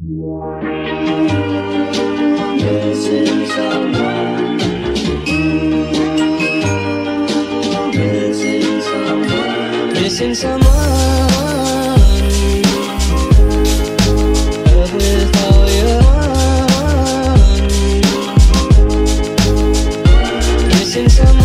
This is. Missing someone. Missing someone. Love is all you want. Missing someone.